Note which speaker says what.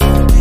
Speaker 1: you.